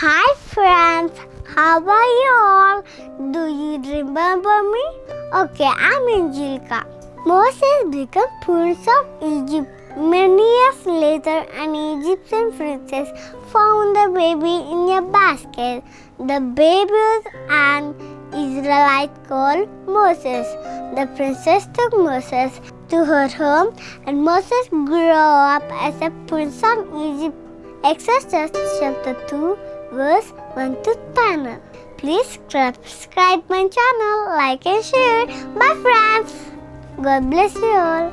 Hi friends, how are you all? Do you remember me? Okay, I'm Angelika. Moses became prince of Egypt. Many years later, an Egyptian princess found the baby in a basket. The baby was an Israelite called Moses. The princess took Moses to her home, and Moses grew up as a prince of Egypt. Exodus chapter 2, verse 1 to 10. Please subscribe my channel, like and share. Bye friends. God bless you all.